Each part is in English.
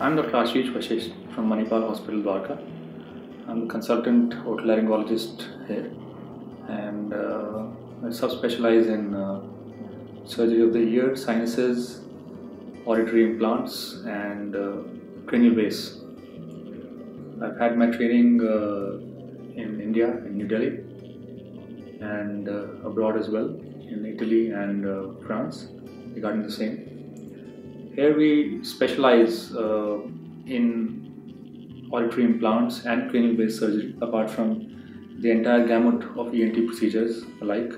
I'm Dr. Ashish Vashishth from Manipal Hospital, Dwarka. I'm a consultant otolaryngologist here and uh, I subspecialize in uh, surgery of the ear, sinuses, auditory implants, and uh, cranial base. I've had my training uh, in India, in New Delhi, and uh, abroad as well, in Italy and uh, France, regarding the same. Here we specialize uh, in auditory implants and cranial based surgery, apart from the entire gamut of ENT procedures alike.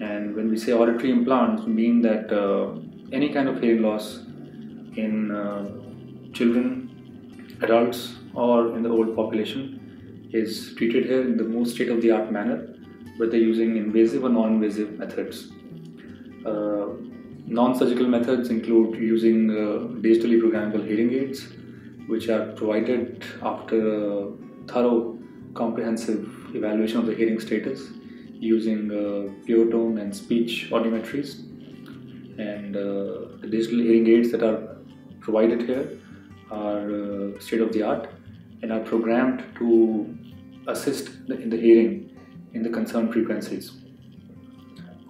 And when we say auditory implants, we mean that uh, any kind of hearing loss in uh, children, adults, or in the old population is treated here in the most state of the art manner, whether using invasive or non invasive methods. Uh, non surgical methods include using uh, digitally programmable hearing aids, which are provided after a thorough comprehensive evaluation of the hearing status using uh, pure tone and speech audiometries and uh, the digital hearing aids that are provided here are uh, state of the art and are programmed to assist in the hearing in the concerned frequencies.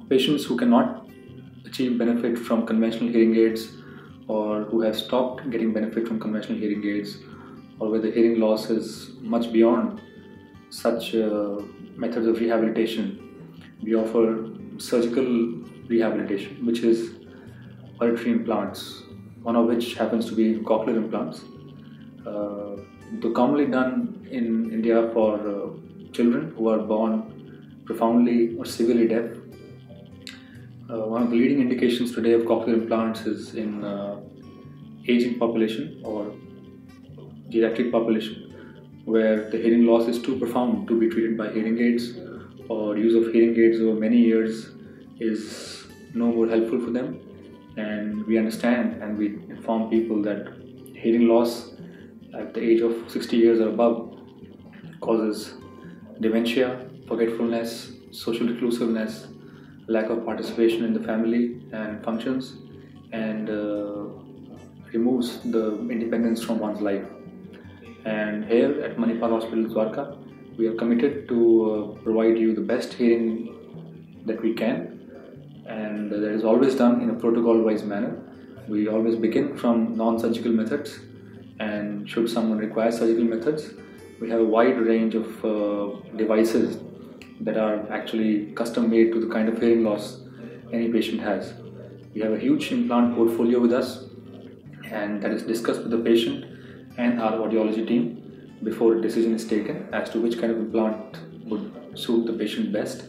Patients who cannot achieve benefit from conventional hearing aids or who have stopped getting benefit from conventional hearing aids or where the hearing loss is much beyond such uh, methods of rehabilitation. We offer surgical rehabilitation, which is auditory implants, one of which happens to be cochlear implants. Uh, they're commonly done in India for uh, children who are born profoundly or severely deaf. Uh, one of the leading indications today of cochlear implants is in uh, aging population or geriatric population where the hearing loss is too profound to be treated by hearing aids or use of hearing aids over many years is no more helpful for them. And we understand and we inform people that hearing loss at the age of 60 years or above causes dementia, forgetfulness, social reclusiveness, lack of participation in the family and functions, and uh, removes the independence from one's life. And here at Manipal Hospital Dwarka, we are committed to uh, provide you the best hearing that we can, and that is always done in a protocol wise manner. We always begin from non surgical methods, and should someone require surgical methods, we have a wide range of uh, devices that are actually custom made to the kind of hearing loss any patient has. We have a huge implant portfolio with us, and that is discussed with the patient and our audiology team before a decision is taken as to which kind of implant would suit the patient best.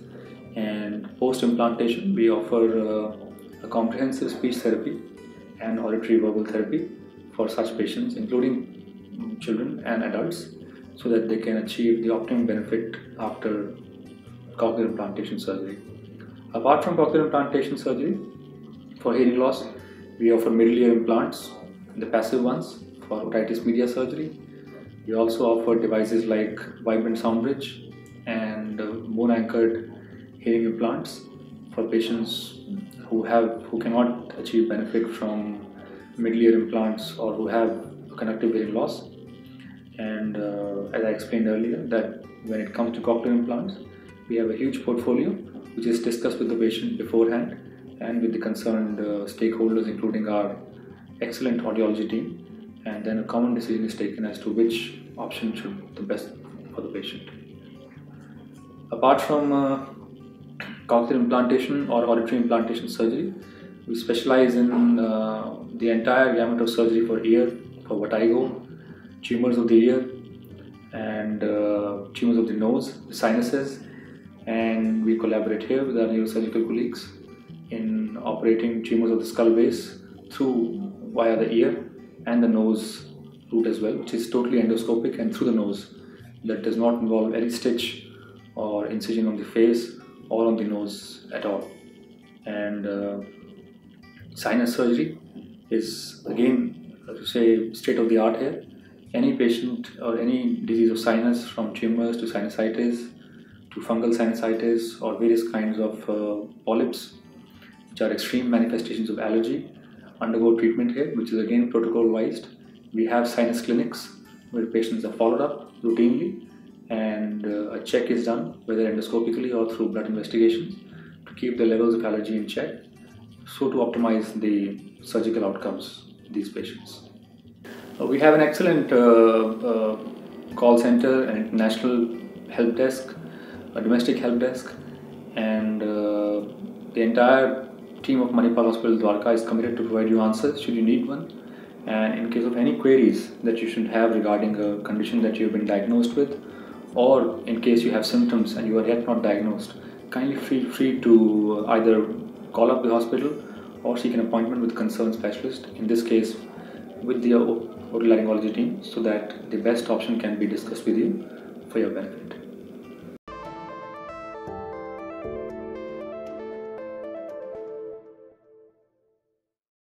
And post implantation, we offer uh, a comprehensive speech therapy and auditory verbal therapy for such patients, including children and adults, so that they can achieve the optimum benefit after cochlear implantation surgery. Apart from cochlear implantation surgery, for hearing loss, we offer middle ear implants, the passive ones, for otitis media surgery. We also offer devices like Vibrant Sound Bridge and uh, bone anchored hearing implants for patients who have who cannot achieve benefit from middle ear implants or who have conductive hearing loss. And uh, as I explained earlier, that when it comes to cochlear implants, we have a huge portfolio which is discussed with the patient beforehand and with the concerned uh, stakeholders, including our excellent audiology team and then a common decision is taken as to which option should be the best for the patient. Apart from uh, cochlear implantation or auditory implantation surgery, we specialize in uh, the entire gamut of surgery for ear, for vertigo, tumors of the ear, and uh, tumors of the nose, the sinuses, and we collaborate here with our neurosurgical colleagues in operating tumors of the skull base through via the ear and the nose route as well, which is totally endoscopic and through the nose. That does not involve any stitch or incision on the face or on the nose at all. And uh, sinus surgery is again, to say, state of the art here. Any patient or any disease of sinus, from tumors to sinusitis to fungal sinusitis or various kinds of uh, polyps, which are extreme manifestations of allergy, undergo treatment here, which is again protocol-wise We have sinus clinics where patients are followed up routinely and uh, a check is done whether endoscopically or through blood investigations to keep the levels of allergy in check so to optimize the surgical outcomes of these patients. Uh, we have an excellent uh, uh, call center, and international help desk, a domestic help desk, and uh, the entire team of Manipal Hospital Dwarka is committed to provide you answers should you need one. And in case of any queries that you should have regarding a condition that you have been diagnosed with, or in case you have symptoms and you are yet not diagnosed, kindly feel free to either call up the hospital or seek an appointment with concerned specialist, in this case with the otolaryngology team, so that the best option can be discussed with you for your benefit.